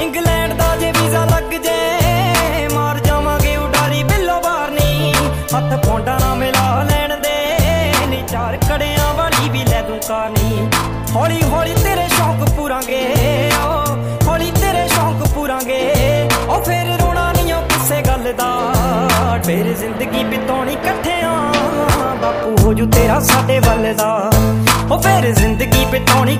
England ਦਾ ਜੇ visa ਲੱਗ ਜੇ, ਮਾਰ ਜਾਵਾਂਗੇ ਉਡਾਰੀ ਬਿੱਲੋ ਬਾਰਨੀ ਹੱਥ ਪੌਂਡਾ ਨਾ ਮਿਲਾ ਲੈਣ ਦੇ ਨੀ ਚਾਰ ਕੜਿਆਂ ਵਾਲੀ ਵੀ ਲੈ ਦੂੰ ਕਾਨੀ ਹੌਲੀ ਹੌਲੀ ਤੇਰੇ ਸ਼ੌਂਕ ਪੂਰਾਂਗੇ ਹੌਲੀ ਤੇਰੇ ਸ਼ੌਂਕ ਪੂਰਾਂਗੇ। ਉਹ ਫੇਰ ਰੋਣਾ ਨਹੀਂ ਉਹ ਕਿਸੇ ਗੱਲ ਦਾ। ਫੇਰ ਜ਼ਿੰਦਗੀ ਬਿਤਾਉਣੀ ਇਕੱਠਿਆਂ ਬਾਪੂ ਹੋ ਜੂ ਤੇਰਾ ਸਾਡੇ ਵੱਲ ਦਾ। ਉਹ ਫੇਰ ਜ਼ਿੰਦਗੀ ਬਿਤਾਉਣੀ